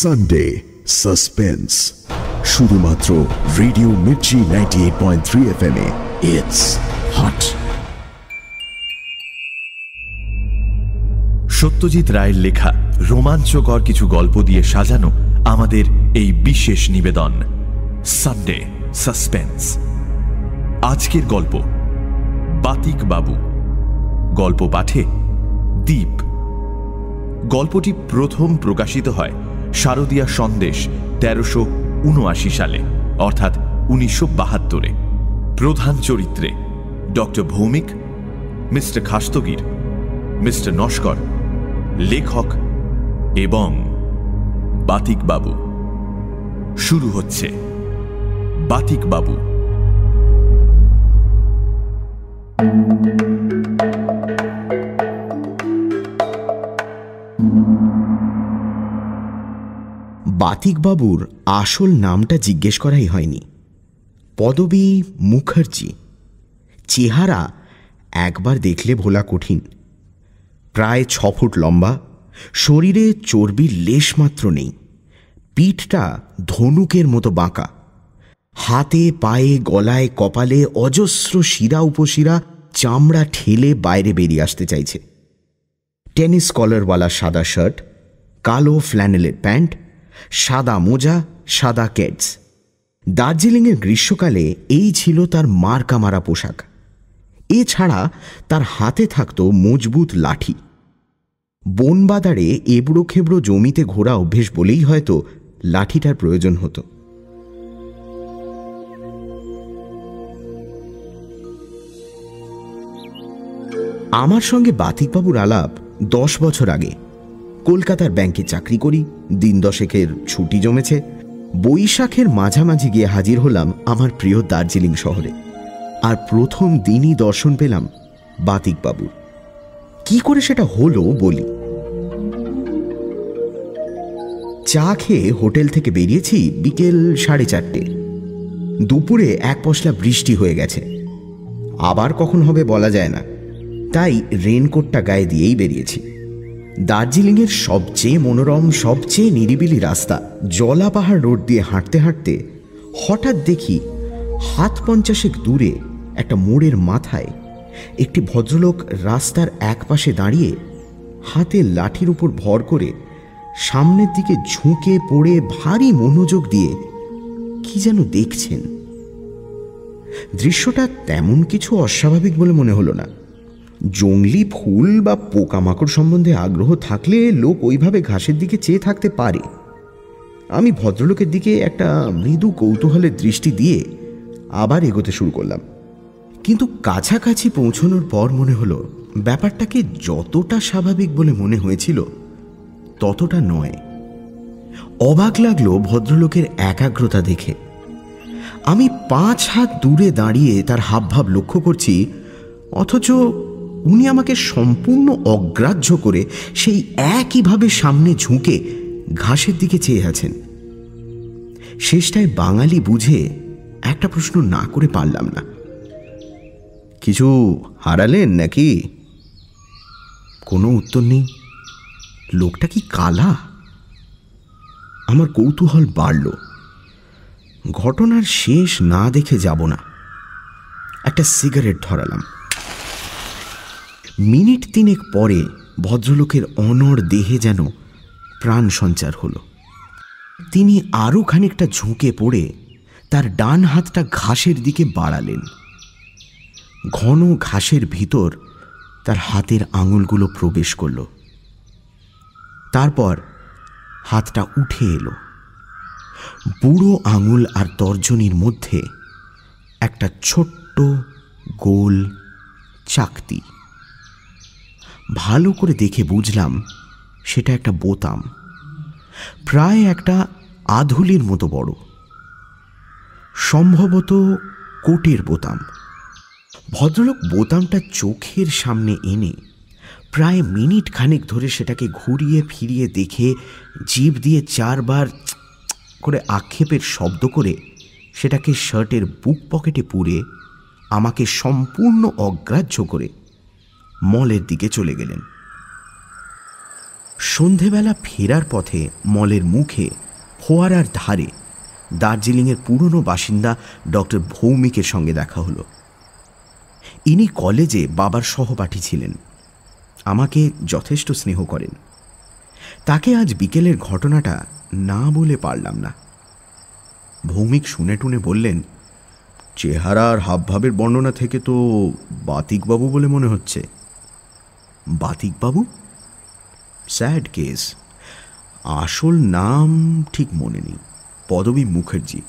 Sunday suspense শুধুমাত্র radio Mirchi ninety eight point three F M it's hot Satyajit রায়ের লেখা রোমাঞ্চকর কিছু গল্প দিয়ে সাজানো আমাদের এই বিশেষ নিবেদন। সানডে সাসপেন্স আজকের গল্প, বাতিক বাবু। গল্প পাঠে দ্বীপ গল্পটি প্রথম প্রকাশিত হয় শারদীয়া সন্দেশ তেরোশো উনআশি সালে, অর্থাৎ উনিশশো বাহাত্তরে। প্রধান চরিত্রে doctor Bhowmik, mister Khastagir, mister Naskar, লেখক এবং বাতিক বাবু শুরু হচ্ছে বাতিক বাবু বাতিকবাবুর আসল নামটা জিজ্ঞেস করাই হয়নি। পদবী মুখার্জি। চেহারা একবার দেখলে ভোলা কঠিন। প্রায় ছ ফুট লম্বা। শরীরে চর্বির লেশমাত্র নেই। পিঠটা ধনুকের মতো বাঁকা। হাতে, পায়ে, গলায়, কপালে অজস্র শিরা উপশিরা চামড়া ঠেলে বাইরে বেরিয়ে আসতে চাইছে। টেনিস কলারওয়ালা সাদা শার্ট, কালো ফ্ল্যানেলের প্যান্ট সাদা মোজা, সাদা কেডস। দার্জিলিংয়ের গ্রীষ্মকালে এই ছিল তার মার্কা মারা পোশাক। এছাড়া তার হাতে থাকত মজবুত লাঠি। বনবাদারে এবড়ো খেবড়ো জমিতে ঘোরা অভ্যেস বলেই হয়তো লাঠিটার প্রয়োজন হতো। আমার সঙ্গে বাতিকবাবুর আলাপ দশ বছর আগে। কলকাতার ব্যাংকে চাকরি করি, দিন দশেকের ছুটি জমেছে, বৈশাখের মাঝামাঝি গিয়ে হাজির হলাম আমার প্রিয় দার্জিলিং শহরে। আর প্রথম দিনই দর্শন পেলাম বাতিকবাবুর কি করে সেটা হলো বলি। চা খেয়ে হোটেল থেকে বেরিয়েছি বিকেল সাড়ে চারটে। দুপুরে এক পশলা বৃষ্টি হয়ে গেছে। আবার কখন হবে বলা যায় না। তাই রেনকোটটা গায়ে দিয়েই বেরিয়েছি। দার্জিলিংয়ের সবচেয়ে মনোরম, সবচেয়ে নিরিবিলি রাস্তা জলা পাহাড় রোড দিয়ে হাঁটতে হাঁটতে হঠাৎ দেখি হাত পঞ্চাশেক দূরে একটা মোড়ের মাথায় একটি ভদ্রলোক রাস্তার এক পাশে দাঁড়িয়ে হাতে লাঠির উপর ভর করে সামনের দিকে ঝুঁকে পড়ে ভারী মনোযোগ দিয়ে কি যেন দেখছেন। দৃশ্যটা তেমন কিছু অস্বাভাবিক বলে মনে হলো না। জঙ্গলি ফুল বা পোকামাকড় সম্বন্ধে আগ্রহ থাকলে লোক ওইভাবে ঘাসের দিকে চেয়ে থাকতে পারে। আমি ভদ্রলোকের দিকে একটা মৃদু কৌতূহলের দৃষ্টি দিয়ে আবার এগোতে শুরু করলাম। কিন্তু কাছাকাছি পৌঁছনোর পর মনে হলো, ব্যাপারটাকে যতটা স্বাভাবিক বলে মনে হয়েছিল, ততটা নয়। অবাক লাগল ভদ্রলোকের একাগ্রতা দেখে। আমি পাঁচ হাত দূরে দাঁড়িয়ে তার হাবভাব লক্ষ্য করছি, অথচ উনি আমাকে সম্পূর্ণ অগ্রাহ্য করে সেই একইভাবে সামনে ঝুঁকে ঘাসের দিকে চেয়ে আছেন। শেষটায় বাঙালি বুঝে একটা প্রশ্ন না করে পারলাম না। কিছু হারালেন নাকি? কোনো উত্তর নেই। লোকটা কি কালা? আমার কৌতূহল বাড়ল। ঘটনার শেষ না দেখে যাব না। একটা সিগারেট ধরালাম। মিনিট তিনেক পরে ভদ্রলোকের অনর দেহে যেন প্রাণ সঞ্চার হল। তিনি আরও খানিকটা ঝুঁকে পড়ে তার ডান হাতটা ঘাসের দিকে বাড়ালেন। ঘন ঘাসের ভিতর তার হাতের আঙুলগুলো প্রবেশ করল। তারপর হাতটা উঠে এলো। বুড়ো আঙুল আর তর্জনীর মধ্যে একটা ছোট্ট গোল চাকতি। ভালো করে দেখে বুঝলাম সেটা একটা বোতাম। প্রায় একটা আধুলির মতো বড়। সম্ভবত কোটের বোতাম। ভদ্রলোক বোতামটা চোখের সামনে এনে প্রায় মিনিট খানেক ধরে সেটাকে ঘুরিয়ে ফিরিয়ে দেখে জিভ দিয়ে চারবার করে আক্ষেপের শব্দ করে সেটাকে শার্টের বুক পকেটে পুরে আমাকে সম্পূর্ণ অগ্রাহ্য করে। মলের দিকে চলে গেলেন। সন্ধেবেলা ফেরার পথে মলের মুখে ফোয়ারার ধারে দার্জিলিংয়ের পুরনো বাসিন্দা ডক্টর ভৌমিকের সঙ্গে দেখা হলো। ইনি কলেজে বাবার সহপাঠী ছিলেন। আমাকে যথেষ্ট স্নেহ করেন। তাকে আজ বিকেলের ঘটনাটা না বলে পারলাম না। ভৌমিক শুনে টুনে বললেন চেহারা আর হাবভাবের বর্ণনা থেকে তো বাতিকবাবু বলে মনে হচ্ছে। বাতিকবাবু? Sad case. আসল নাম ঠিক মনে নেই। পদবী মুখার্জি।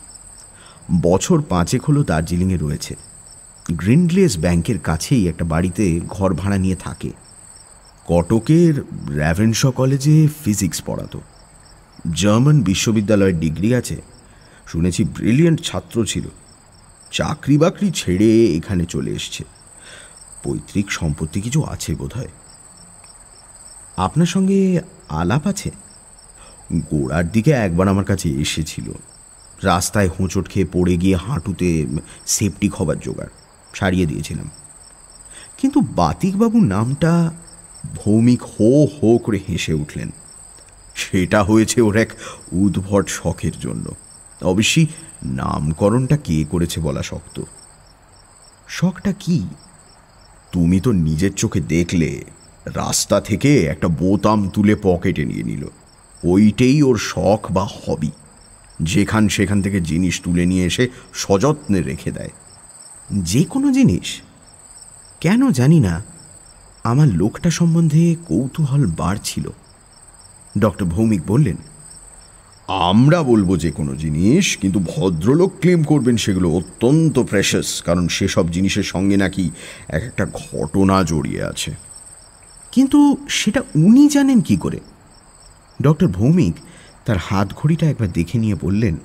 বছর পাঁচেক হলো দার্জিলিংয়ে রয়েছে। গ্রিনগ্লেস ব্যাংকের কাছেই একটা বাড়িতে ঘর ভাড়া নিয়ে থাকে। কটকের র্যাভেনশ কলেজে ফিজিক্স পড়াতো। জার্মান বিশ্ববিদ্যালয়ের ডিগ্রি আছে। শুনেছি ব্রিলিয়েন্ট ছাত্র ছিল। চাকরি বাকরি ছেড়ে এখানে চলে এসছে। পৈতৃক সম্পত্তি কিছু আছে বোধহয়। আপনার সঙ্গে আলাপ আছে? গোড়ার দিকে একবার আমার কাছে এসেছিল। রাস্তায় হোঁচট খেয়ে পড়ে গিয়ে হাঁটুতে সেপটিক হবার জোগাড়, সারিয়ে দিয়েছিলাম। কিন্তু বাতিকবাবুর নামটা ভৌমিক হো হো করে হেসে উঠলেন। সেটা হয়েছে ওর এক উদ্ভট শখের জন্য। অবশ্যই নামকরণটা কে করেছে বলা শক্ত। শখটা কি? তুমি তো নিজের চোখে দেখলে, রাস্তা থেকে একটা বোতাম তুলে পকেটে নিয়ে নিল। ওইটাই ওর শখ বা হবি। যেখান সেখান থেকে জিনিস তুলে নিয়ে এসে সযত্নে রেখে দেয়। যে কোনো জিনিস। কেন জানি না, আমার লোকটা সম্বন্ধে কৌতূহল বাড়ছিল। ডক্টর ভৌমিক বললেন আমরা বলব যে কোনো জিনিস, কিন্তু ভদ্রলোক ক্লেম করবেন সেগুলো অত্যন্ত প্রেশাস কারণ সেসব জিনিসের সঙ্গে নাকি এক একটা ঘটনা জড়িয়ে আছে। কিন্তু সেটা উনি জানেন কি করে? ডক্টর ভৌমিক তার হাত ঘড়িটা একবার দেখে নিয়ে বললেন,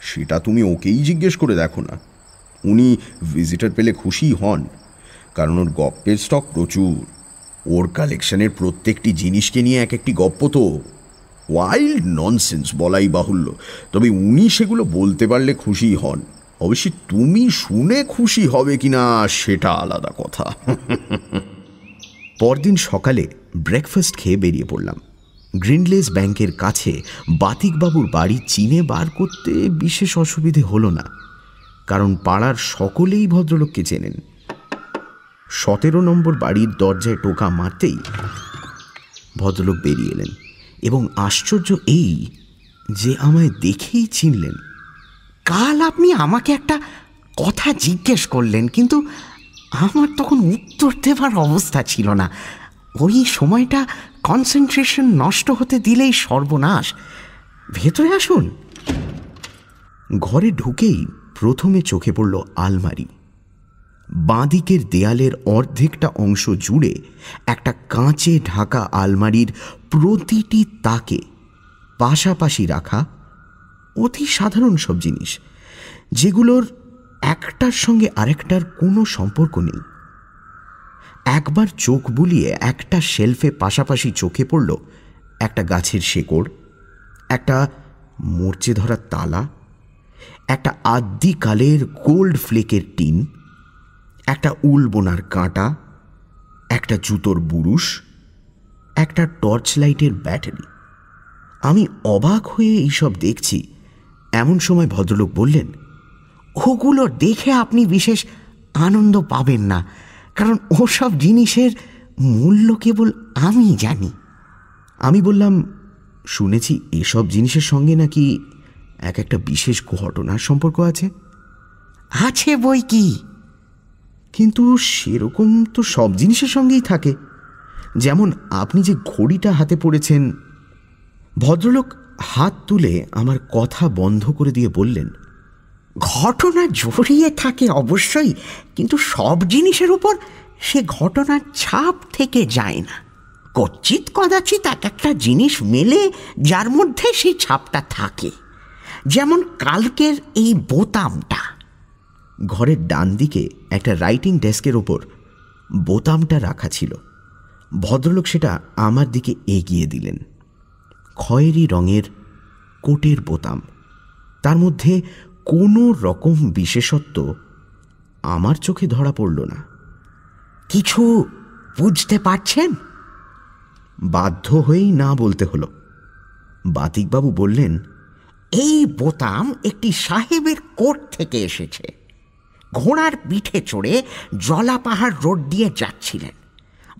সেটা তুমি ওকেই জিজ্ঞেস করে দেখো না। উনি ভিজিটার পেলে খুশি হন, কারণ ওর গপ্পের স্টক প্রচুর। ওর কালেকশনের প্রত্যেকটি জিনিসকে নিয়ে এক একটি গপ্প তো। ওয়াইল্ড ননসেন্স বলাই বাহুল্য। তবে উনি সেগুলো বলতে পারলে খুশি হন। অবশ্যই তুমি শুনে খুশি হবে কিনা সেটা আলাদা কথা। পরদিন সকালে ব্রেকফাস্ট খেয়ে বেরিয়ে পড়লাম। গ্রিনলেস ব্যাংকের কাছে বাতিকবাবুর বাড়ি চিনে বার করতে বিশেষ অসুবিধে হলো না। কারণ পাড়ার সকলেই ভদ্রলোককে চেনেন। সতেরো নম্বর বাড়ির দরজায় টোকা মারতেই ভদ্রলোক বেরিয়ে এলেন। এবং আশ্চর্য এই যে আমায় দেখেই চিনলেন। কাল আপনি আমাকে একটা কথা জিজ্ঞেস করলেন, কিন্তু আমার তখন উত্তর দেবার অবস্থা ছিল না। ওই সময়টা কনসেন্ট্রেশন নষ্ট হতে দিলেই সর্বনাশ। ভেতরে আসুন। ঘরে ঢুকেই প্রথমে চোখে পড়ল আলমারি। বাঁদিকের দেয়ালের অর্ধেকটা অংশ জুড়ে একটা কাঁচে ঢাকা আলমারির প্রতিটি তাকে পাশাপাশি রাখা অতি সাধারণ সব জিনিস, যেগুলোর একটার সঙ্গে আরেকটার কোনো সম্পর্ক নেই। একবার চোখ বুলিয়ে একটা শেলফে পাশাপাশি চোখে পড়ল একটা গাছের শেকড়, একটা মরচে ধরা তালা, একটা আদ্যিকালের গোল্ড ফ্লেকের টিন একটা উল বোনার কাঁটা, একটা জুতোর বুরুশ, একটা টর্চ লাইটের ব্যাটারি। আমি অবাক হয়ে এইসব দেখছি। এমন সময় ভদ্রলোক বললেন, ওগুলো দেখে আপনি বিশেষ আনন্দ পাবেন না, কারণ ওসব জিনিসের মূল্য কেবল আমি জানি। আমি বললাম, শুনেছি এসব জিনিসের সঙ্গে নাকি এক একটা বিশেষ ঘটনার সম্পর্ক আছে? আছে বই কি? কিন্তু সেরকম তো সব জিনিসের সঙ্গেই থাকে। যেমন আপনি যে ঘড়িটা হাতে পড়েছেন। ভদ্রলোক হাত তুলে আমার কথা বন্ধ করে দিয়ে বললেন, ঘটনা জড়িয়ে থাকে অবশ্যই, কিন্তু সব জিনিসের উপর সে ঘটনার ছাপ থেকে যায় না। কচ্ছিত কদাচিৎ এক একটা জিনিস মেলে যার মধ্যে সেই ছাপটা থাকে। যেমন কালকের এই বোতামটা। ঘরের ডান দিকে একটা রাইটিং ডেস্কের ওপর বোতামটা রাখা ছিল। ভদ্রলোক সেটা আমার দিকে এগিয়ে দিলেন। খয়েরি রঙের কোটের বোতাম। তার মধ্যে কোনো রকম বিশেষত্ব আমার চোখে ধরা পড়ল না। কিছু বুঝতে পারছেন? বাধ্য হয়েই না বলতে হলো। বাতিকবাবু বললেন, এই বোতাম একটি সাহেবের কোর্ট থেকে এসেছে। ঘোড়ার পিঠে চড়ে জলা পাহাড় রোড দিয়ে যাচ্ছিলেন।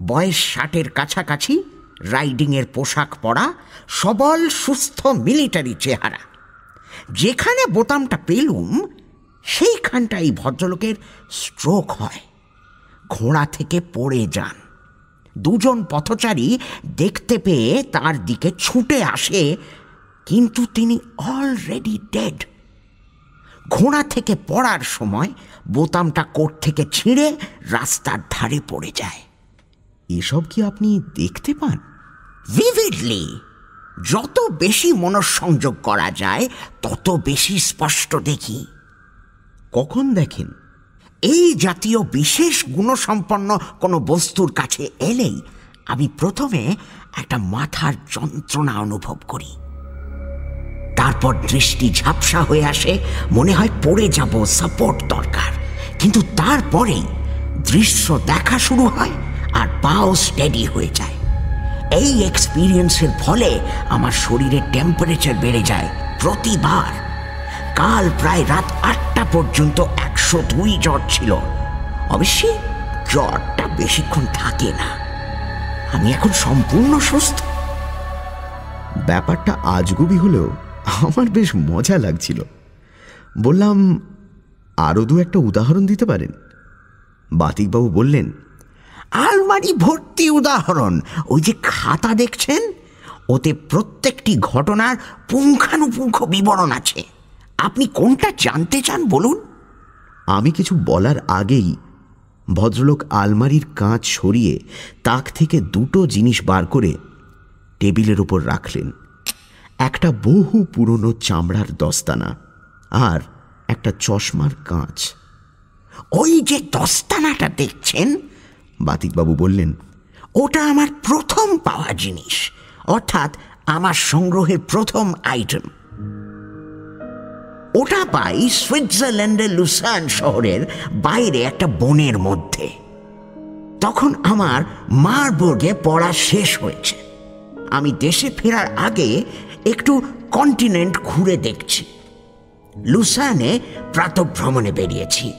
বয়স ষাটের কাছাকাছি, রাইডিংয়ের পোশাক পরা, সবল, সুস্থ মিলিটারি চেহারা। যেখানে বোতামটা পেলুম সেইখানটা এই ভদ্রলোকের স্ট্রোক হয়। ঘোড়া থেকে পড়ে যান। দুজন পথচারী দেখতে পেয়ে তার দিকে ছুটে আসে, কিন্তু তিনি অলরেডি ডেড। ঘোড়া থেকে পড়ার সময় বোতামটা কোট থেকে ছিঁড়ে রাস্তার ধারে পড়ে যায়। এসব কি আপনি দেখতে পান? ভিভিডলি যত বেশি মনঃসংযোগ করা যায়, তত বেশি স্পষ্ট দেখি। কখন দেখেন? এই জাতীয় বিশেষ গুণসম্পন্ন কোনো বস্তুর কাছে এলেই আমি প্রথমে একটা মাথার যন্ত্রণা অনুভব করি। তারপর দৃষ্টি ঝাপসা হয়ে আসে, মনে হয় পড়ে যাব সাপোর্ট দরকার। কিন্তু তারপরেই দৃশ্য দেখা শুরু হয় আর পাও স্টেডি হয়ে যায়। এই এক্সপিরিয়েন্সের ফলে আমার শরীরের টেম্পারেচার বেড়ে যায় প্রতিবার। কাল প্রায় রাত আটটা পর্যন্ত একশো দুই জ্বর ছিল। অবশ্যই জ্বরটা বেশিক্ষণ থাকে না। আমি এখন সম্পূর্ণ সুস্থ। ব্যাপারটা আজগুবি হলেও আমার বেশ মজা লাগছিল। বললাম আরও দু একটা উদাহরণ দিতে পারেন? বাতিকবাবু বললেন, আলমারি ভর্তি উদাহরণ। ওই যে খাতা দেখছেন? ওতে প্রত্যেকটি ঘটনার পুঙ্খানুপুঙ্খ বিবরণ আছে। আপনি কোনটা জানতে চান বলুন? আমি কিছু বলার আগেই ভদ্রলোক আলমারির কাঁচ সরিয়ে তাক থেকে দুটো জিনিস বার করে টেবিলের ওপর রাখলেন। একটা বহু পুরনো চামড়ার দস্তানা আর একটা চশমার কাঁচ। ওই যে দস্তানাটা দেখছেন? বাতিকবাবু বললেন, ওটা আমার প্রথম পাওয়া জিনিস। অর্থাৎ আমার সংগ্রহের প্রথম আইটেম ওটা পাই সুইজারল্যান্ডের লুসান শহরের বাইরে একটা বনের মধ্যে। তখন আমার মারবোর্গে পড়া শেষ হয়েছে। আমি দেশে ফেরার আগে একটু কন্টিনেন্ট ঘুরে দেখছি। লুসানে প্রাতভ্রমণে বেরিয়েছি।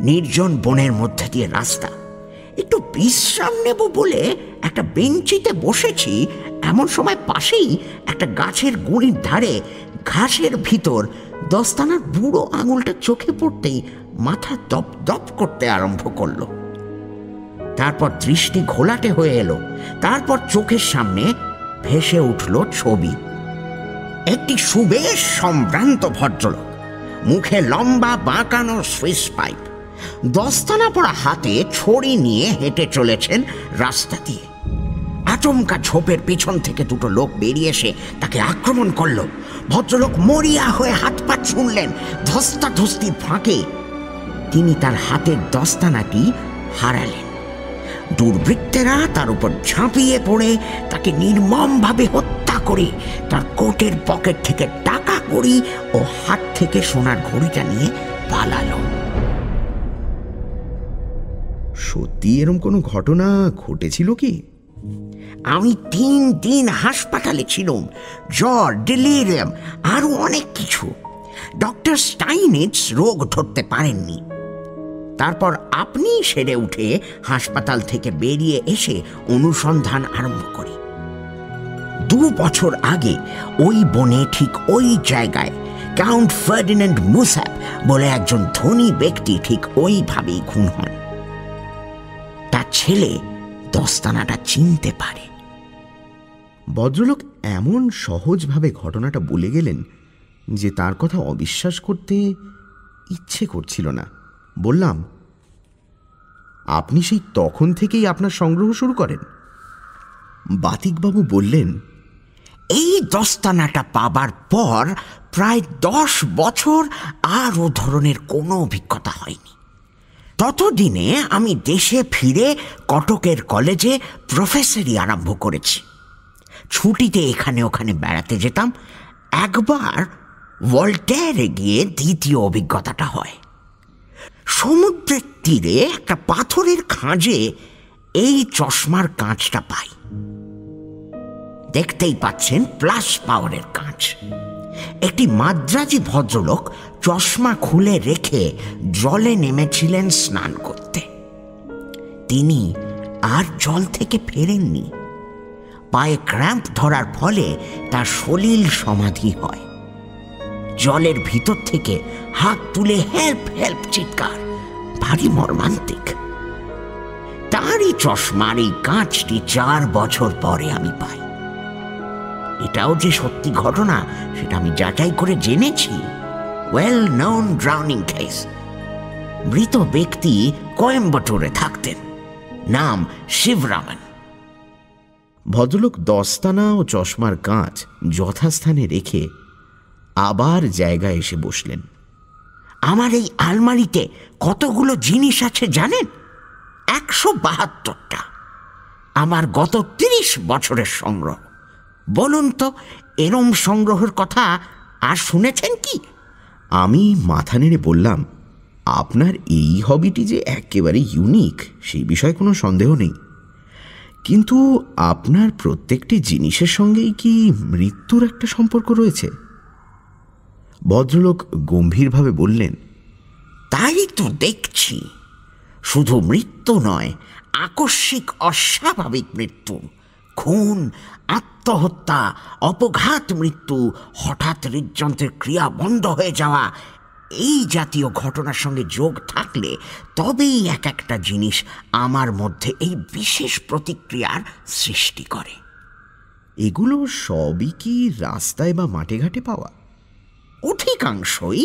নির্জন বনের মধ্যে দিয়ে রাস্তা। একটু বিশ্রাম নেব বলে একটা বেঞ্চিতে বসেছি, এমন সময় পাশেই একটা গাছের গুঁড়ির ধারে ঘাসের ভিতর দস্তানার বুড়ো আঙুলটা চোখে পড়তেই মাথা দপ দপ করতে আরম্ভ করল। তারপর দৃষ্টি ঘোলাটে হয়ে এলো। তারপর চোখের সামনে ভেসে উঠল ছবি। একটি সুবেশ সম্ভ্রান্ত ভদ্রলোক, মুখে লম্বা বাঁকানো সুইস পাইপ দস্তানা পড়া হাতে ছড়ি নিয়ে হেঁটে চলেছেন রাস্তা দিয়ে। আচমকা ঝোপের পিছন থেকে দুটো লোক বেরিয়ে এসে তাকে আক্রমণ করল। ভদ্রলোক মরিয়া হয়ে হাত পা ছুঁড়লেন ধস্তাধস্তির ফাঁকে। তিনি তার হাতের দস্তানাটি হারালেন। দুর্বৃত্তেরা তার উপর ঝাঁপিয়ে পড়ে তাকে নির্মমভাবে হত্যা করে তার কোটের পকেট থেকে টাকা কড়ি ও হাত থেকে সোনার ঘড়িটা নিয়ে পালালো। সত্যি এরম কোনো ঘটনা ঘটেছিল কি? আমি তিন দিন হাসপাতালে ছিলাম জ্বর ডেলিরিয়াম আরও অনেক কিছু। ডক্টর স্টাইনিটস রোগ ধরতে পারেননি। তারপর আপনি সেরে উঠে হাসপাতাল থেকে বেরিয়ে এসে অনুসন্ধান আরম্ভ করি। দু বছর আগে ওই বনে ঠিক ওই জায়গায় কাউন্ট ফার্ডিনেন্ড মুস্যাপ বলে একজন ধনী ব্যক্তি ঠিক ওইভাবেই খুন হন। তার ছেলে দস্তানাটা চিনতে পারে। ভদ্রলোক এমন সহজভাবে ঘটনাটা বলে গেলেন যে তার কথা অবিশ্বাস করতে ইচ্ছে করছিল না। বললাম, আপনি সেই তখন থেকেই আপনার সংগ্রহ শুরু করেন? বাতিকবাবু বললেন, এই দস্তানাটা পাবার পর প্রায় দশ বছর আর ও ধরনের কোনো অভিজ্ঞতা হয়নি। ততদিনে আমি দেশে ফিরে কটকের কলেজে প্রফেসরি আরম্ভ করেছি। ছুটিতে এখানে ওখানে বেড়াতে যেতাম। একবার ভল্টেয়ারে গিয়ে দ্বিতীয় অভিজ্ঞতাটা হয়। সমুদ্রের তীরে একটা পাথরের খাঁজে এই চশমার কাঁচটা পাই। দেখতেই পাচ্ছেন প্লাস পাওয়ারের কাঁচ। একটি মাদ্রাজি ভদ্রলোক চশমা খুলে রেখে জলে নেমেছিলেন স্নান করতে। তিনি আর জল থেকে ফেরেননি। পায়ে ক্র্যাম্প ধরার ফলে তার সলিল সমাধি হয়। জলের ভিতর থেকে হাত তুলে হেল্প হেল্প, চিৎকার। ভারী মর্মান্তিক। তারই চশমার এই কাঁচটি চার বছর পরে আমি পাই। এটাও যে সত্যি ঘটনা, সেটা আমি যাচাই করে জেনেছি। ওয়েল নোন ড্রাউনিং কেস মৃত ব্যক্তি কোয়েম্বাটোরে থাকতেন। নাম শিবরামন। ভদ্রলোক দস্তানা ও চশমার কাঁচ যথাস্থানে রেখে আবার জায়গায় এসে বসলেন। আমার এই আলমারিতে কতগুলো জিনিস আছে জানেন? একশো বাহাত্তরটা। আমার গত তিরিশ বছরের সংগ্রহ। বলুন তো, এরম সংগ্রহের কথা আর শুনেছেন কি? আমি মাথা নেড়ে বললাম, আপনার এই হবিটি যে একেবারে ইউনিক, সেই বিষয়ে কোনো সন্দেহ নেই। কিন্তু আপনার প্রত্যেকটি জিনিসের সঙ্গেই কি মৃত্যুর একটা সম্পর্ক রয়েছে? ভদ্রলোক গম্ভীরভাবে বললেন তাই তো দেখছি। শুধু মৃত্যু নয় আকস্মিক অস্বাভাবিক মৃত্যু খুন আত্মহত্যা অপঘাত মৃত্যু হঠাৎ হৃদযন্ত্রের ক্রিয়া বন্ধ হয়ে যাওয়া এই জাতীয় ঘটনার সঙ্গে যোগ থাকলে তবেই এক একটা জিনিস আমার মধ্যে এই বিশেষ প্রতিক্রিয়ার সৃষ্টি করে। এগুলো সবই কি রাস্তায় বা মাঠে ঘাটে পাওয়া? অধিকাংশই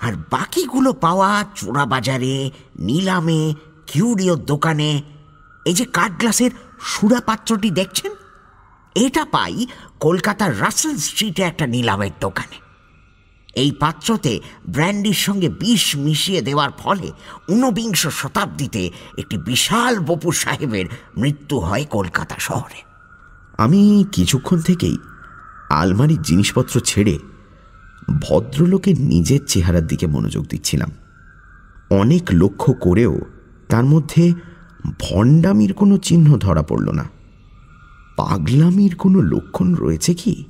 আর বাকিগুলো পাওয়া চোরা বাজারে নিলামে কিউরিওর দোকানে, এই যে কাঠ গ্লাসের সুরা পাত্রটি দেখছেন? এটা পাই কলকাতার রাসেল স্ট্রিটে একটা নিলামের দোকানে। এই পাত্রতে ব্র্যান্ডির সঙ্গে বিষ মিশিয়ে দেওয়ার ফলে ঊনবিংশ শতাব্দীতে একটি বিশাল বপু সাহেবের মৃত্যু হয় কলকাতা শহরে। আমি কিছুক্ষণ থেকেই আলমারির জিনিসপত্র ছেড়ে ভদ্রলোকের নিজের চেহারার দিকে মনোযোগ দিচ্ছিলাম। অনেক লক্ষ্য করেও তার মধ্যে ভণ্ডামির কোনো চিহ্ন ধরা পড়ল না। পাগলামির কোনো লক্ষণ রয়েছে কি?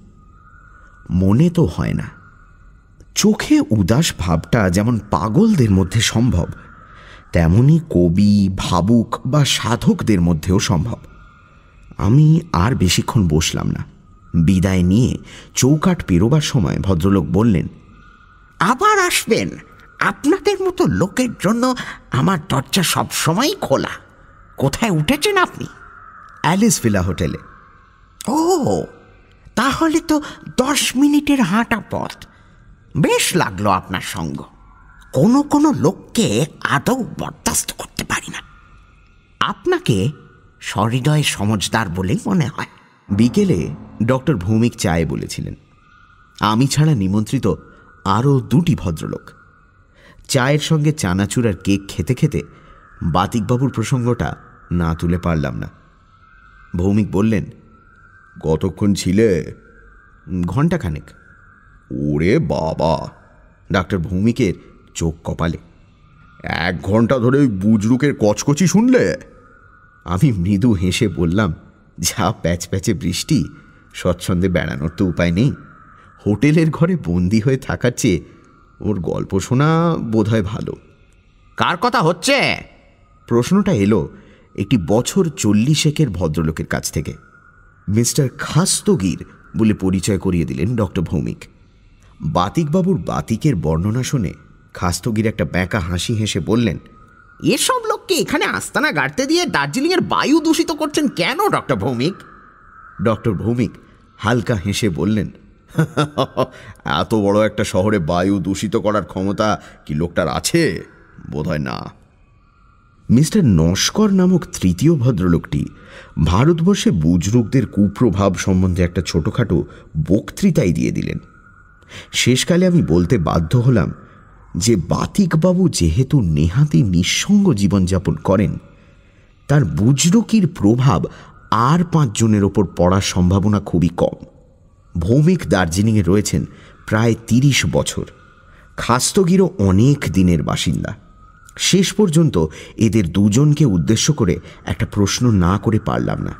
মনে তো হয় না। চোখে উদাস ভাবটা যেমন পাগলদের মধ্যে সম্ভব, তেমনি কবি, ভাবুক বা সাধকদের মধ্যেও সম্ভব। আমি আর বেশিক্ষণ বসলাম না। বিদায় নিয়ে চৌকাট পেরোবার সময় ভদ্রলোক বললেন আবার আসবেন। আপনাদের মতো লোকের জন্য আমার দরজা সবসময় খোলা। কোথায় উঠেছেন আপনি? অ্যালিস ভিলা হোটেলে। ও তাহলে তো দশ মিনিটের হাঁটা পথ। বেশ লাগল আপনার সঙ্গ। কোনো কোনো লোককে আদৌ বরদাস্ত করতে পারি না। আপনাকে সহৃদয় সমজদার বলেই মনে হয়। বিকেলে ডক্টর ভৌমিক চায়ে বলেছিলেন, আমি ছাড়া নিমন্ত্রিত আরও দুটি ভদ্রলোক। চায়ের সঙ্গে চানাচুর আর কেক খেতে খেতে বাতিকবাবুর প্রসঙ্গটা না তুলে পারলাম না। ভৌমিক বললেন, কতক্ষণ ছিলে? ঘণ্টাখানেক। ওরে বাবা! ডাক্তার ভৌমিকের চোখ কপালে। এক ঘণ্টা ধরে ওই বুজরুকের কচকচি শুনলে? আমি মৃদু হেসে বললাম যা প্যাচ প্যাচে বৃষ্টি স্বচ্ছন্দে বেড়ানোর তো উপায় নেই। হোটেলের ঘরে বন্দি হয়ে থাকার চেয়ে ওর গল্প শোনা বোধহয় ভালো। কার কথা হচ্ছে? প্রশ্নটা এলো একটি বছর চল্লিশেকের ভদ্রলোকের কাছ থেকে। মিস্টার খাস্তগির বলে পরিচয় করিয়ে দিলেন ডক্টর ভৌমিক। বাতিকবাবুর বাতিকের বর্ণনা শুনে খাস্তগির একটা ব্যাঁকা হাসি হেসে বললেন এসব লোককে এখানে আস্তানা গাড়তে দিয়ে দার্জিলিংয়ের বায়ু দূষিত করছেন কেন ডক্টর ভৌমিক? ডক্টর ভৌমিক হালকা হেসে বললেন এত বড় একটা শহরে বায়ু দূষিত করার ক্ষমতা কি লোকটার আছে? বোধহয় না। মিস্টার নস্কর নামক তৃতীয় ভদ্রলোকটি ভারতবর্ষে বুজরুকদের কুপ্রভাব সম্বন্ধে একটা ছোটোখাটো বক্তৃতাই দিয়ে দিলেন। শেষকালে আমি বলতে বাধ্য হলাম যে বাতিকবাবু যেহেতু নেহাতি নিঃসঙ্গ জীবনযাপন করেন, তার বুজরুকির প্রভাব আর পাঁচজনের ওপর পড়ার সম্ভাবনা খুবই কম। ভৌমিক দার্জিলিংয়ে রয়েছেন প্রায় তিরিশ বছর। খাস্তগিরও অনেক দিনের বাসিন্দা। শেষ পর্যন্ত এদের দুজনকে উদ্দেশ্য করে একটা প্রশ্ন না করে পারলাম না।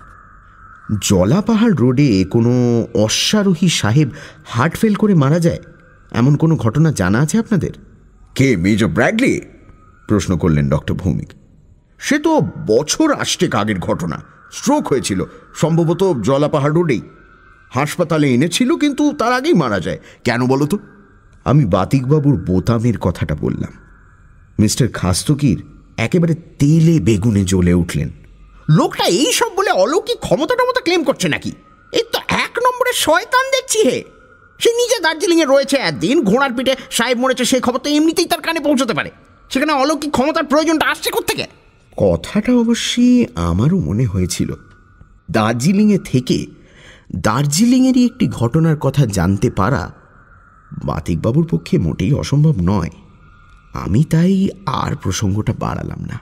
জলাপাহাড় রোডে কোনো অশ্বারোহী সাহেব হার্ট ফেল করে মারা যায়? এমন কোনো ঘটনা জানা আছে আপনাদের? কে, মেজর ব্র্যাডলি? প্রশ্ন করলেন ডক্টর ভৌমিক। সে তো বছর আষ্টেক আগের ঘটনা। স্ট্রোক হয়েছিল। সম্ভবত জলাপাহাড় রোডেই। হাসপাতালে এনেছিল, কিন্তু তার আগেই মারা যায়। কেন বলো তো? আমি বাতিকবাবুর বোতামের কথাটা বললাম। মিস্টার খাস্তকির একেবারে তেলে বেগুনে জ্বলে উঠলেন। লোকটা এই সব বলে অলৌকিক ক্ষমতা টমতা ক্লেম করছে নাকি? এই তো এক নম্বরের শয়তান দেখছি হে! সে নিজে দার্জিলিংয়ে রয়েছে একদিন, ঘোড়ার পিঠে সাহেব মরেছে, সেই খবর তো এমনিতেই তার কানে পৌঁছতে পারে। সেখানে অলৌকিক ক্ষমতার প্রয়োজনটা আসছে থেকে কথাটা অবশ্যই আমারও মনে হয়েছিল। দার্জিলিংয়ে থেকে দার্জিলিংয়েরই একটি ঘটনার কথা জানতে পারা বাতিকবাবুর পক্ষে মোটেই অসম্ভব নয়। আমি তাই আর প্রসঙ্গটা বাড়ালাম না।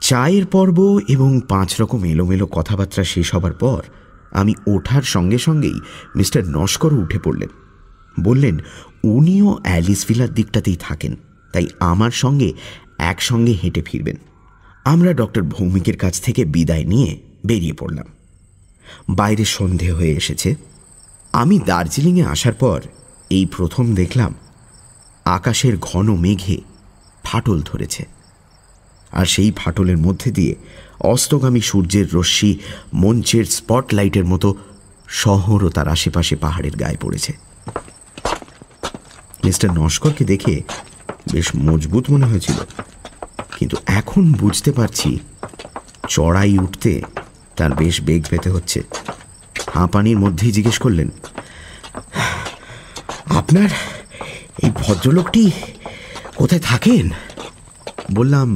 চায়ের পর্ব এবং পাঁচ রকম এলোমেলো কথাবার্তা শেষ হবার পর আমি ওঠার সঙ্গে সঙ্গেই মিস্টার নস্করও উঠে পড়লেন। বললেন, উনিও অ্যালিস ভিলার দিকটাতেই থাকেন, তাই আমার সঙ্গে একসঙ্গে হেঁটে ফিরবেন। আমরা ডক্টর ভৌমিকের কাছ থেকে বিদায় নিয়ে বেরিয়ে পড়লাম। বাইরে সন্ধে হয়ে এসেছে। আমি দার্জিলিংয়ে আসার পর এই প্রথম দেখলাম আকাশের ঘন মেঘে ফাটল ধরেছে। আর সেই ফাটলের মধ্যে দিয়ে অস্তগামী সূর্যের রশ্মি মঞ্চের স্পটলাইটের মতো শহর ও তার আশেপাশে পাহাড়ের গায়ে পড়েছে। মিস্টার নস্করকে দেখে বেশ মজবুত মনে হয়েছিল, কিন্তু এখন বুঝতে পারছি চড়াই উঠতে তার বেশ বেগ পেতে হচ্ছে। হাঁপানির মধ্যেই জিজ্ঞেস করলেন, আপনার এই ভদ্রলোকটি কোথায় থাকেন? বললাম,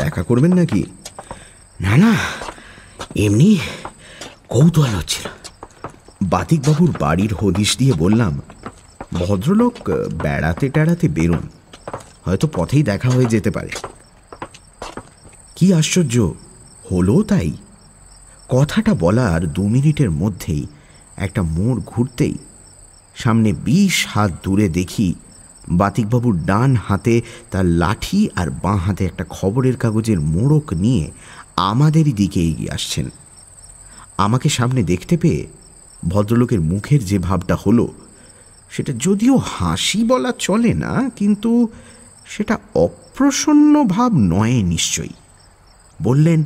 দেখা করবেন নাকি? না না, এমনি কৌতূহল হচ্ছিল। বাতিকবাবুর বাড়ির হদিশ দিয়ে বললাম, ভদ্রলোক বেড়াতে টেড়াতে বেরোন। হয়তো পথেই দেখা হয়ে যেতে পারে। কি আশ্চর্য, হলো তাই? কথাটা বলার দু মিনিটের মধ্যেই একটা মোড় ঘুরতেই সামনে বিশ হাত দূরে দেখি বাতিকবাবুর ডান হাতে তার লাঠি আর বাঁ হাতে একটা খবরের কাগজের মোড়ক নিয়ে আমাদেরই দিকে এগিয়ে আসছেন। আমাকে সামনে দেখতে পেয়ে ভদ্রলোকের মুখের যে ভাবটা হলো, সেটা যদিও হাসি বলা চলে না, কিন্তু সেটা অপ্রসন্ন ভাব নয় নিশ্চয়ই। বললেন,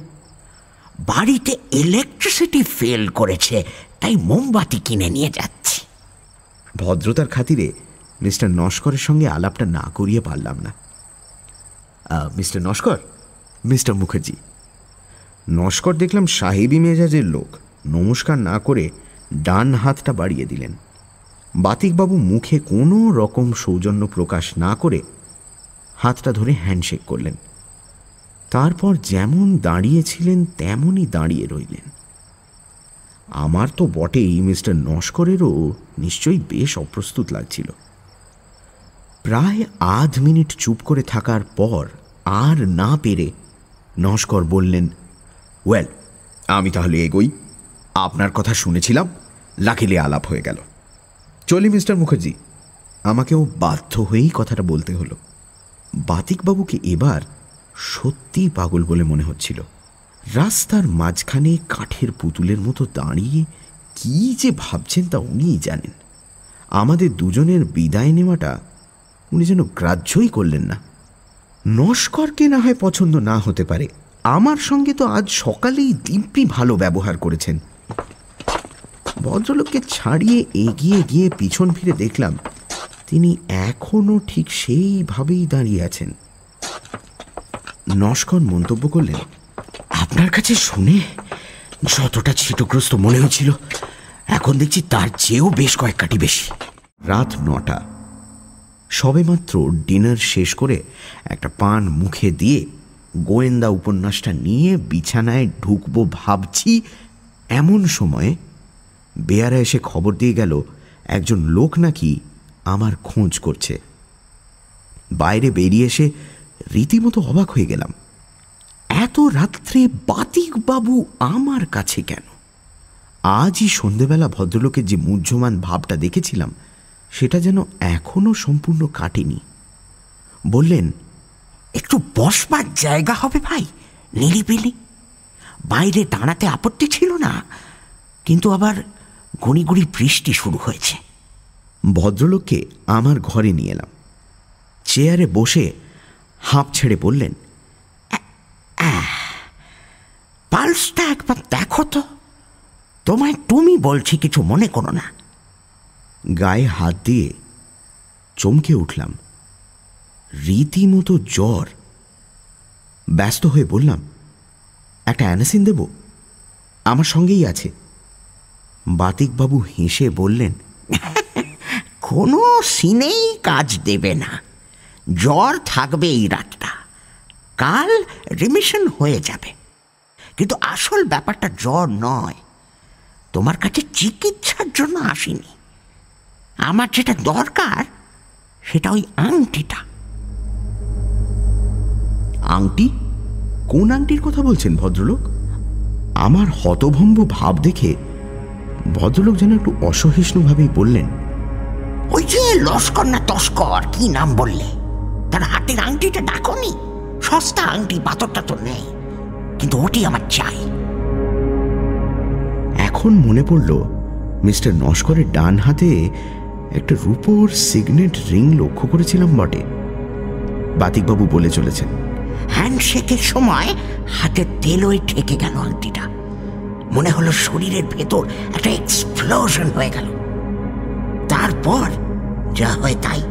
বাড়িতে ইলেকট্রিসিটি ফেল করেছে, তাই মোমবাতি কিনে নিয়ে যাচ্ছি। ভদ্রতার খাতিরে মিস্টার নস্করের সঙ্গে আলাপটা না করিয়ে পারলাম না। মিস্টার নস্কর, মিস্টার মুখার্জি নস্কর দেখলাম সাহেবি মেজাজের লোক। নমস্কার না করে ডান হাতটা বাড়িয়ে দিলেন। বাতিকবাবু মুখে কোনো রকম সৌজন্য প্রকাশ না করে হাতটা ধরে হ্যান্ডশেক করলেন। তারপর যেমন দাঁড়িয়েছিলেন, তেমনই দাঁড়িয়ে রইলেন। আমার তো বটেই মিস্টার নস্করেরও নিশ্চয়ই বেশ অপ্রস্তুত লাগছিল। প্রায় আধ মিনিট চুপ করে থাকার পর আর না পেরে নস্কর বললেন ওয়েল আমি তাহলে এগোই। আপনার কথা শুনেছিলাম, লাকিলে আলাপ হয়ে গেল। চলি, মিস্টার মুখার্জি। আমাকেও বাধ্য হয়েই কথাটা বলতে হলো। বাতিকবাবুকে এবার সত্যি পাগল বলে মনে হচ্ছিল। রাস্তার মাঝখানে কাঠের পুতুলের মতো দাঁড়িয়ে কি যে ভাবছেন তা উনিই জানেন। আমাদের দুজনের বিদায় নেওয়াটা উনি যেন গ্রাহ্যই করলেন না। নস্করকে না হয় পছন্দ না হতে পারে। আমার সঙ্গে তো আজ সকালেই দিব্যি ভালো ব্যবহার করেছেন। ভদ্রলোককে ছাড়িয়ে এগিয়ে গিয়ে পিছন ফিরে দেখলাম, তিনি এখনও ঠিক সেইভাবেই দাঁড়িয়ে আছেন। নস্কর মন্তব্য করলেন, আপনার কাছে শুনে যতটা ছিটগ্রস্ত মনে হয়েছিল, এখন দেখছি তার চেয়েও বেশ কয়েক কাটি বেশি। রাত নটা। সবেমাত্র ডিনার শেষ করে একটা পান মুখে দিয়ে গোয়েন্দা উপন্যাসটা নিয়ে বিছানায় ঢুকবো ভাবছি, এমন সময়ে বেয়ারা এসে খবর দিয়ে গেল, একজন লোক নাকি আমার খোঁজ করছে। বাইরে বেরিয়ে এসে রীতিমতো অবাক হয়ে গেলাম। এত রাত্রে বাতিকবাবু আমার কাছে কেন? আজই সন্ধেবেলা ভদ্রলোকের যে মুহ্যমান ভাবটা দেখেছিলাম, সেটা যেন এখনও সম্পূর্ণ কাটেনি। বললেন একটু বসবার জায়গা হবে ভাই নিরিবিলি। বাইরে দাঁড়াতে আপত্তি ছিল না কিন্তু আবার গুড়ি গুড়ি বৃষ্টি শুরু হয়েছে। ভদ্রলোককে আমার ঘরে নিয়ে এলাম। চেয়ারে বসে হাঁপ ছেড়ে বললেন পালসটা একবার দেখো তো। তোমায় তুমি বলছি কিছু মনে করো না। গায়ে হাত দিয়ে চমকে উঠলাম। রীতিমতো জ্বর। ব্যস্ত হয়ে বললাম, একটা অ্যানাসিন দেব? আমার সঙ্গেই আছে। বাতিকবাবু হেসে বললেন, কোনো সিনেই কাজ দেবে না। জ্বর থাকবে এই রাতটা। কাল রিমিশন হয়ে যাবে। কিন্তু আসল ব্যাপারটা জ্বর নয়। তোমার কাছে চিকিৎসার জন্য আসিনি। আমার যেটা দরকার, সেটা ওই আংটিটা। আংটি? কোন আংটির কথা বলছেন ভদ্রলোক? আমার হতভম্ব ভাব দেখে ভদ্রলোক যেন একটু অসহিষ্ণুভাবেই বললেন ওই যে লস্কর না তস্কর কি নাম বললে? তার হাতের আংটিটা ডাকনি? সস্তা আংটি পাথরটা তো নেই কিন্তু ওটি আমার চাই। এখন মনে পড়ল মিস্টার নস্করের ডান হাতে একটা রূপোর সিগনেট রিং লক্ষ্য করেছিলাম বটে বাতিকবাবু বলে চলেছেন। হ্যান্ডশেকের সময় হাতের তেলোয় ঠেকে গেল আংটিটা। মনে হলো শরীরের ভেতর একটা এক্সপ্লোশন হয়ে গেল। তারপর যা হয় তাই।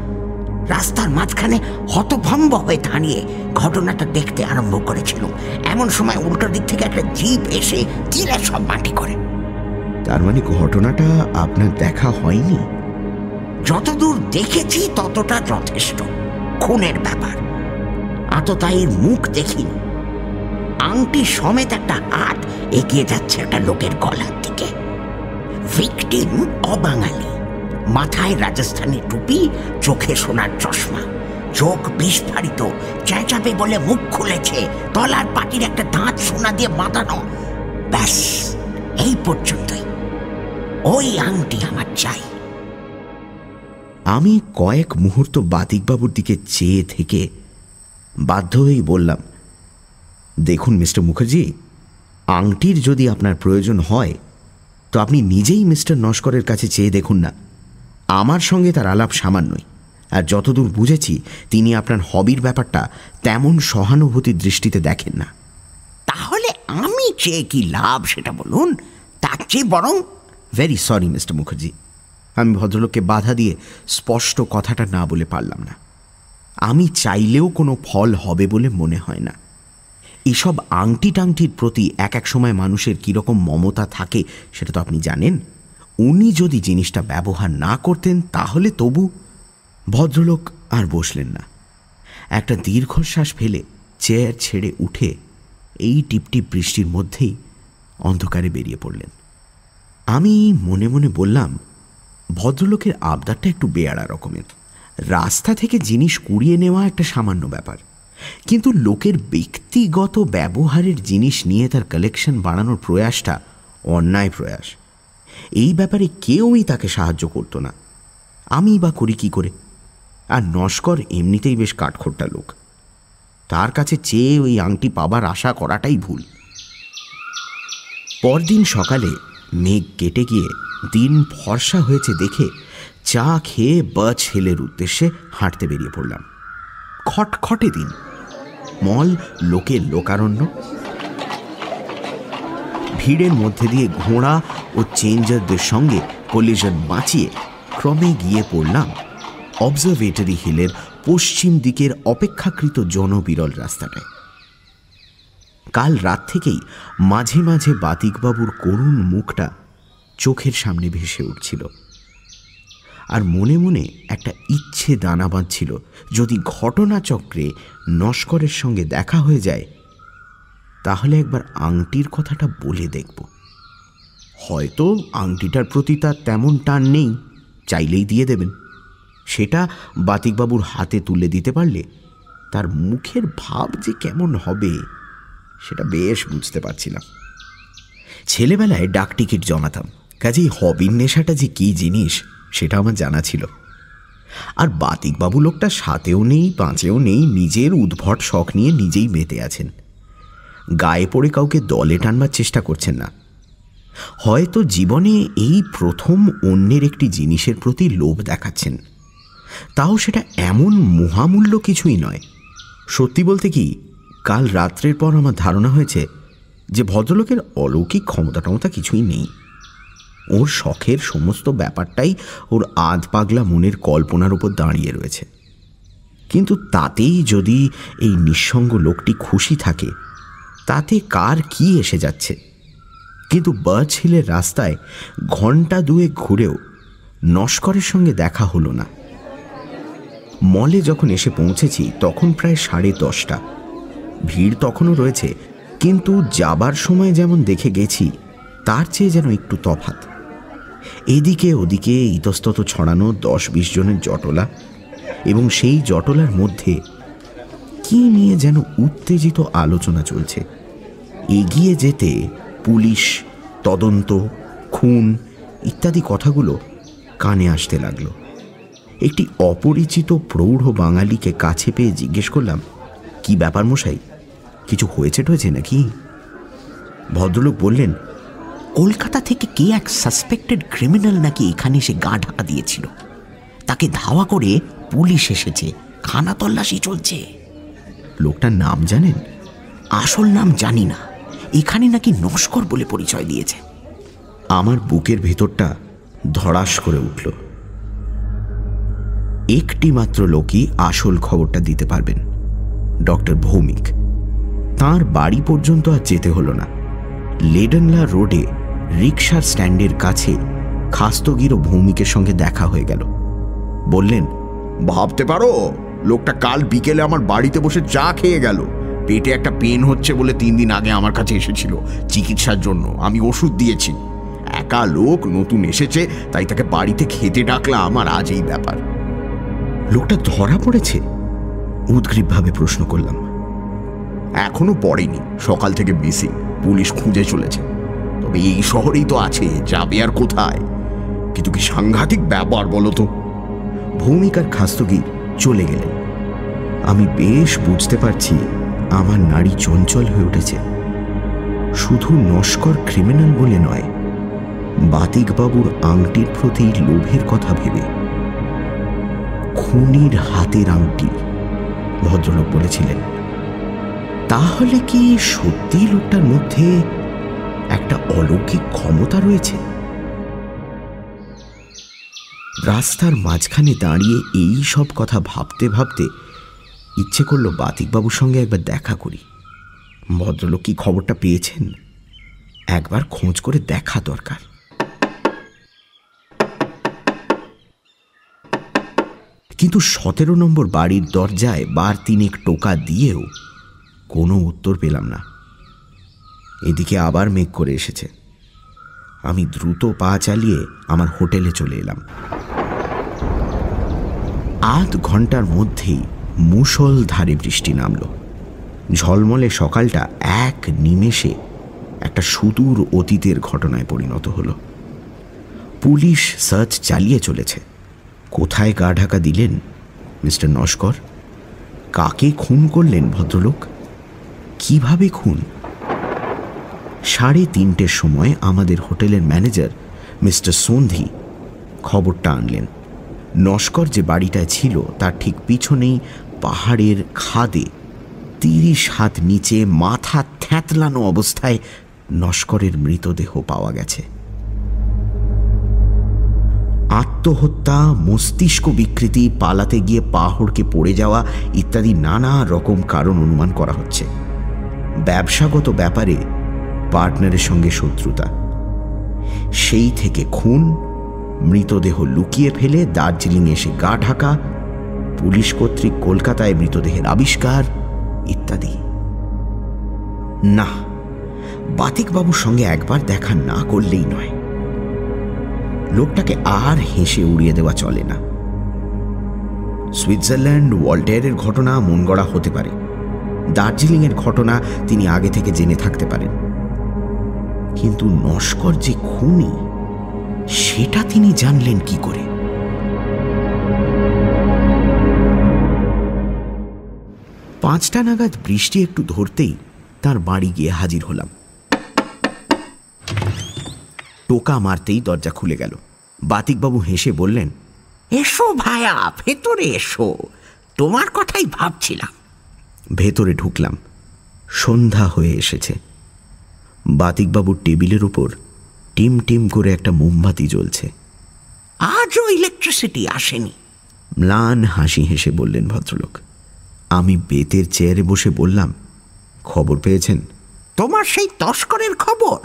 রাস্তার মাঝখানে হতভম্ব হয়ে দাঁড়িয়ে ঘটনাটা দেখতে আরম্ভ করেছিল। এমন সময় উল্টো দিক থেকে একটা জিপ এসে তীরে সব মাটি করে। তার মানে ঘটনাটা আপনার দেখা হয়নি? যতদূর দেখেছি ততটা যথেষ্ট। খুনের ব্যাপার। আততায়ীর মুখ দেখিনি। আংটি সমেত একটা হাত এগিয়ে যাচ্ছে একটা লোকের গলার দিকে। ভিকটিম অবাঙালি। মাথায় রাজস্থানী টুপি, চোখে সোনার চশমা। চোখ বিস্ফারিত, চেঁচাবে বলে মুখ খুলেছে, তলার পাটির একটা দাঁত সোনা দিয়ে বাঁধানো। ব্যাস, এই পর্যন্তই। ওই আংটি আমার চাই। আমি কয়েক মুহূর্ত বাতিকবাবুর দিকে চেয়ে থেকে বাধ্য হয়েই বললাম, দেখুন মিস্টার মুখার্জি, আংটির যদি আপনার প্রয়োজন হয়, তো আপনি নিজেই মিস্টার নস্করের কাছে চেয়ে দেখুন না। আমার সঙ্গে তার আলাপ সামান্যই। আর যতদূর বুঝেছি, তিনি আপনার হবির ব্যাপারটা তেমন সহানুভূতির দৃষ্টিতে দেখেন না। তাহলে আমি চেয়ে কি লাভ সেটা বলুন? তার চেয়ে বরং ভেরি সরি মিস্টার মুখার্জি। আমি ভদ্রলোককে বাধা দিয়ে স্পষ্ট কথাটা না বলে পারলাম না। আমি চাইলেও কোনো ফল হবে বলে মনে হয় না। এসব আংটি টাংটির প্রতি এক এক সময় মানুষের কীরকম মমতা থাকে সেটা তো আপনি জানেন। উনি যদি জিনিসটা ব্যবহার না করতেন তাহলে তবু ভদ্রলোক আর বসলেন না। একটা দীর্ঘশ্বাস ফেলে চেয়ার ছেড়ে উঠে এই টিপটিপ বৃষ্টির মধ্যেই অন্ধকারে বেরিয়ে পড়লেন। আমি মনে মনে বললাম, ভদ্রলোকের আবদারটা একটু বেয়ারা রকমের। রাস্তা থেকে জিনিস কুড়িয়ে নেওয়া একটা সামান্য ব্যাপার। কিন্তু লোকের ব্যক্তিগত ব্যবহারের জিনিস নিয়ে তার কালেকশন বাড়ানোর প্রয়াসটা অন্যায় প্রয়াস। এই ব্যাপারে কেউই তাকে সাহায্য করতো না। আমি বা করি কি করে? আর নস্কর এমনিতেই বেশ কাঠখোট্টা লোক। তার কাছে চেয়ে ওই আংটি পাবার আশা করাটাই ভুল। পরদিন সকালে মেঘ কেটে গিয়ে দিন ফর্সা হয়েছে দেখে চা খেয়ে বাজ হেলের উদ্দেশ্যে হাঁটতে বেরিয়ে পড়লাম। খটখটে দিন। মল লোকের লোকারণ্য। ভিড়ের মধ্যে দিয়ে ঘোড়া ও চেঞ্জারদের সঙ্গে কলিজন বাঁচিয়ে ক্রমে গিয়ে পড়লাম অবজারভেটরি হিলের পশ্চিম দিকের অপেক্ষাকৃত জনবিরল রাস্তাটায়। কাল রাত থেকেই মাঝে মাঝে বাতিকবাবুর করুণ মুখটা চোখের সামনে ভেসে উঠছিল। আর মনে মনে একটা ইচ্ছে দানা বাঁধছিল। যদি ঘটনাচক্রে নস্করের সঙ্গে দেখা হয়ে যায়, তাহলে একবার আংটির কথাটা বলে দেখব। হয়তো আংটিটার প্রতি তার তেমন টান নেই, চাইলেই দিয়ে দেবেন। সেটা বাতিকবাবুর হাতে তুলে দিতে পারলে তার মুখের ভাব যে কেমন হবে, সেটা বেশ বুঝতে পারছিলাম। ছেলেবেলায় ডাক টিকিট জমাতাম, কাজেই হবির নেশাটা যে কী জিনিস সেটা আমার জানা ছিল। আর বাতিকবাবু লোকটা সাথেও নেই পাঁচেও নেই, নিজের উদ্ভট শখ নিয়ে নিজেই মেতে আছেন। গায়ে পড়ে কাউকে দলে টানবার চেষ্টা করছেন না। হয়তো জীবনে এই প্রথম অন্যের একটি জিনিসের প্রতি লোভ দেখাচ্ছেন। তাও সেটা এমন মহামূল্য কিছুই নয়। সত্যি বলতে কি, কাল রাত্রের পর আমার ধারণা হয়েছে যে ভদ্রলোকের অলৌকিক ক্ষমতা টমতা কিছুই নেই। ওর শখের সমস্ত ব্যাপারটাই ওর আধ পাগলা মনের কল্পনার উপর দাঁড়িয়ে রয়েছে। কিন্তু তাতেই যদি এই নিঃসঙ্গ লোকটি খুশি থাকে, তাতে কার কি এসে যাচ্ছে? কিন্তু বার্চ হিলের রাস্তায় ঘণ্টা দুয়ে ঘুরেও নস্করের সঙ্গে দেখা হলো না। মলে যখন এসে পৌঁছেছি, তখন প্রায় সাড়ে দশটা। ভিড় তখনও রয়েছে, কিন্তু যাবার সময় যেমন দেখে গেছি, তার চেয়ে যেন একটু তফাত এদিকে ওদিকে ইতস্তত ছড়ানো দশ বিশ জনের জটলা এবং সেই জটলার মধ্যে কি নিয়ে যেন উত্তেজিত আলোচনা চলছে। এগিয়ে যেতে পুলিশ, তদন্ত, খুন ইত্যাদি কথাগুলো কানে আসতে লাগল। একটি অপরিচিত প্রৌঢ় বাঙালিকে কাছে পেয়ে জিজ্ঞেস করলাম, কি ব্যাপার মশাই? কিছু হয়েছে টয়েছে নাকি? ভদ্রলোক বললেন কলকাতা থেকে কে এক সাসপেক্টেড ক্রিমিনাল নাকি এখানে এসে গা ঢাকা দিয়েছিল? তাকে ধাওয়া করে পুলিশ এসেছে। খানা তল্লাশি চলছে। লোকটার নাম জানেন? আসল নাম জানি না। এখানে নাকি নস্কর বলে পরিচয় দিয়েছে। আমার বুকের ভেতরটা ধড়াস করে উঠল। একটি মাত্র লোকই আসল খবরটা দিতে পারবেন। ডক্টর ভৌমিক। তার বাড়ি পর্যন্ত আর যেতে হলো না। লেডনলা রোডে রিক্সার স্ট্যান্ডের কাছে খাস্তগির ও ভৌমিকের সঙ্গে দেখা হয়ে গেল। বললেন ভাবতে পারো লোকটা কাল বিকেলে আমার বাড়িতে বসে চা খেয়ে গেল। পেটে একটা পেন হচ্ছে বলে তিন দিন আগে আমার কাছে এসেছিল চিকিৎসার জন্য। আমি ওষুধ দিয়েছি। একা লোক নতুন এসেছে তাই তাকে বাড়িতে খেতে ডাকলাম আমার আজ এই ব্যাপার। লোকটা ধরা পড়েছে? উদ্গ্রীবভাবে প্রশ্ন করলাম। এখনও পড়েনি সকাল থেকে মিসিং পুলিশ খুঁজে চলেছে। তবে এই শহরেই তো আছে, যাবে আর কোথায়? কিন্তু কি সাংঘাতিক ব্যাপার বলো তো? ভৌমিকার খাস্তগির চলে গেলেন। আমি বেশ বুঝতে পারছি আমার নারী চঞ্চল হয়ে উঠেছে। শুধু নস্কর ক্রিমিনাল বলে নয়, বাতিকবাবুর আংটির প্রতি লোভের কথা ভেবে। খুনির হাতের আংটি, ভদ্রলোক বলেছিলেন। তাহলে কি সত্যি লোকটার মধ্যে একটা অলৌকিক ক্ষমতা রয়েছে। রাস্তার মাঝখানে দাঁড়িয়ে এই সব কথা ভাবতে ভাবতে ইচ্ছে করল বাতিকবাবুর সঙ্গে একবার দেখা করি। ভদ্রলোক কি খবরটা পেয়েছেন? একবার খোঁজ করে দেখা দরকার। কিন্তু সতেরো নম্বর বাড়ির দরজায় বার তিনেক টোকা দিয়েও কোনো উত্তর পেলাম না। এদিকে আবার মেঘ করে এসেছে। আমি দ্রুত পা চালিয়ে আমার হোটেলে চলে এলাম। আধ ঘণ্টার মধ্যেই মুষলধারে বৃষ্টি নামল। ঝলমলে সকালটা এক নিমেষে একটা সুদূর অতীতের ঘটনায় পরিণত হলো। পুলিশ সার্চ চালিয়ে চলেছে। কোথায় গা ঢাকা দিলেন মিস্টার নস্কর? কাকে খুন করলেন ভদ্রলোক? কীভাবে খুন? সাড়ে তিনটের সময় আমাদের হোটেলের ম্যানেজার, মিস্টার সন্ধি, খবরটা আনলেন। নস্কর যে বাড়িটায় ছিল, তার ঠিক পিছনেই পাহাড়ের খাদে তিরিশ হাত নিচে মাথা থ্যাতলানো অবস্থায় নস্করের মৃতদেহ পাওয়া গেছে। আত্মহত্যা, মস্তিষ্ক বিকৃতি, পালাতে গিয়ে পাহড়কে পড়ে যাওয়া ইত্যাদি নানা রকম কারণ অনুমান করা হচ্ছে। ব্যবসাগত ব্যাপারে পার্টনারের সঙ্গে শত্রুতা। সেই থেকে খুন, মৃতদেহ লুকিয়ে ফেলে দার্জিলিং এসে গা ঢাকা, পুলিশ কর্তৃক কলকাতায় মৃতদেহের আবিষ্কার ইত্যাদি। না, বাতিকবাবুর সঙ্গে একবার দেখা না করলেই নয়। লোকটাকে আর হেসে উড়িয়ে দেওয়া চলে না। সুইজারল্যান্ড ওয়াল্টেয়ারের ঘটনা মন গড়া হতে পারে। দার্জিলিংয়ের ঘটনা তিনি আগে থেকে জেনে থাকতে পারেন। কিন্তু নস্কর যে খুনি, সেটা তিনি জানলেন কি করে? পাঁচটা নাগাদ বৃষ্টি একটু ধরতেই তার বাড়ি গিয়ে হাজির হলাম। টোকা মারতেই দরজা খুলে গেল। বাতিকবাবু হেসে বললেন, এসো ভায়া, ভেতরে এসো। তোমার কথাই ভাবছিলাম। ভেতরে ঢুকলাম। সন্ধ্যা হয়ে এসেছে। বাতিকবাবুর টেবিলের উপর টিম টিম করে একটা মোমবাতি জ্বলছে। আজও ইলেকট্রিসিটি আসেনি। ম্লান হাসি হেসে বললেন ভদ্রলোক। আমি বেতের চেয়ারে বসে বললাম খবর পেয়েছেন? তোমার সেই তস্করের খবর?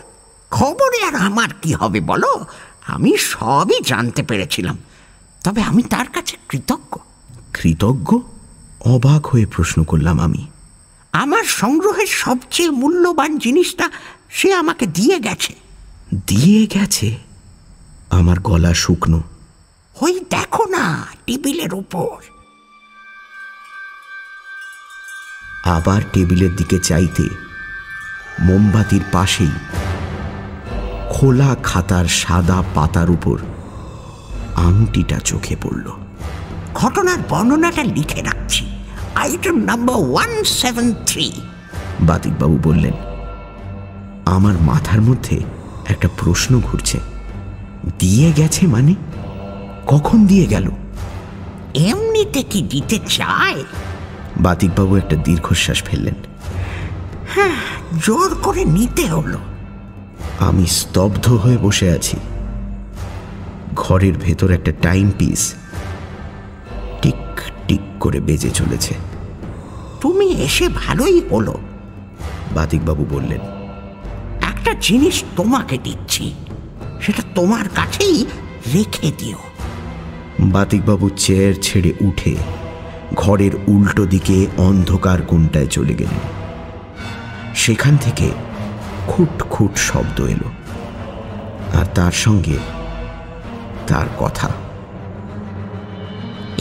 খবরে আর আমার কি হবে বলো? আমি সবই জানতে পেরেছিলাম। তবে আমি তার কাছে কৃতজ্ঞ। কৃতজ্ঞ? অবাক হয়ে প্রশ্ন করলাম আমি। আমার সংগ্রহের সবচেয়ে মূল্যবান জিনিসটা সে আমাকে দিয়ে গেছে। দিয়ে গেছে? আমার গলা শুকনো। ওই দেখো না টেবিলের উপর। আবার টেবিলের দিকে চাইতে মোমবাতির পাশেই খোলা খাতার সাদা পাতার উপর আংটিটা চোখে পড়ল। ঘটনার বর্ণনাটা লিখে রাখছি। Item number one seven three বাতিকবাবু বললেন আমার মাথার মধ্যে একটা প্রশ্ন ঘুরছে। দিয়ে গেছে মানে? কখন দিয়ে গেল? এমনিতে কি দিতে চায়? বাতিকবাবু একটা দীর্ঘশ্বাস ফেললেন। হ্যাঁ জোর করে নিতে হলো। আমি স্তব্ধ হয়ে বসে আছি। ঘরের ভেতর একটা টাইম পিস টিক টিক করে বেজে চলেছে। তুমি এসে ভালোই হলো। বাতিকবাবু বললেন একটা জিনিস তোমাকে দিচ্ছি সেটা তোমার কাছেই রেখে দিও। বাতিকবাবু চেয়ার ছেড়ে উঠে ঘরের উল্টো দিকে অন্ধকার কোণটায় চলে গেলেন। সেখান থেকে খুট খুট শব্দ এলো আর তার সঙ্গে তার কথা।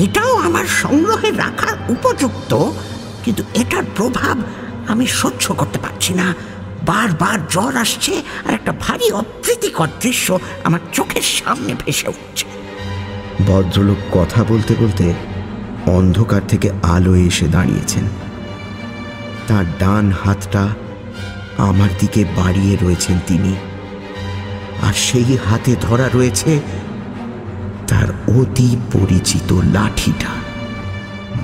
এটাও আমার সংগ্রহে রাখার উপযুক্ত কিন্তু এটার প্রভাব আমি সহ্য করতে পারছি না। বারবার জ্বর আসছে আর একটা ভারী অপ্রীতিকর দৃশ্য আমার চোখের সামনে ভেসে উঠছে। ভদ্রলোক কথা বলতে বলতে অন্ধকার থেকে আলো এসে দাঁড়িয়েছেন। তার ডান হাতটা আমার দিকে বাড়িয়ে রয়েছেন তিনি। আর সেই হাতে ধরা রয়েছে তার অতি পরিচিত লাঠিটা।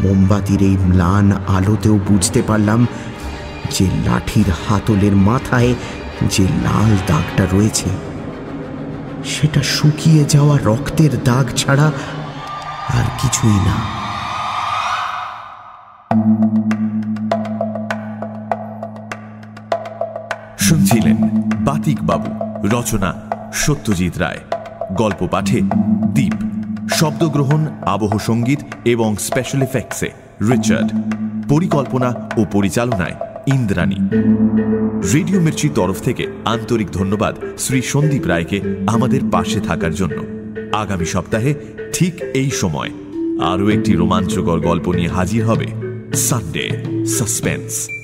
মোমবাতির এই ম্লান আলোতেও বুঝতে পারলাম যে লাঠির হাতলের মাথায় যে লাল দাগটা রয়েছে, সেটা শুকিয়ে যাওয়া রক্তের দাগ ছাড়া আর কিছুই না। শুনছিলেন বাতিক বাবু, রচনা সত্যজিৎ রায়, গল্প পাঠে দীপ, শব্দগ্রহণ, আবহ সংগীত এবং স্পেশাল এফেক্টসে রিচার্ড, পরিকল্পনা ও পরিচালনায় ইন্দ্রাণী। রেডিও মির্চির তরফ থেকে আন্তরিক ধন্যবাদ শ্রী সন্দীপ রায়কে আমাদের পাশে থাকার জন্য। আগামী সপ্তাহে ঠিক এই সময় আরও একটি রোমাঞ্চকর গল্প নিয়ে হাজির হবে সানডে সাসপেন্স।